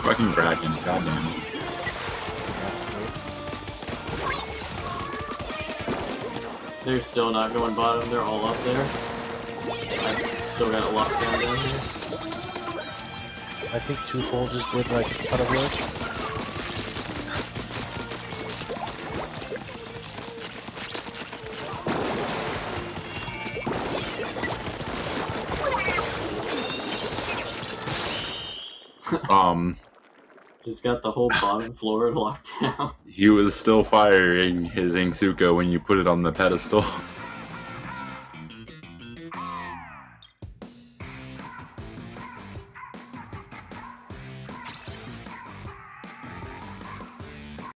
fucking Kraken, goddamn. They're still not going bottom, they're all up there. I still got it locked down down here. I think Toufool just did like a ton of work. Um, Just got the whole bottom floor locked down. he was still firing his Inkzooka when you put it on the pedestal.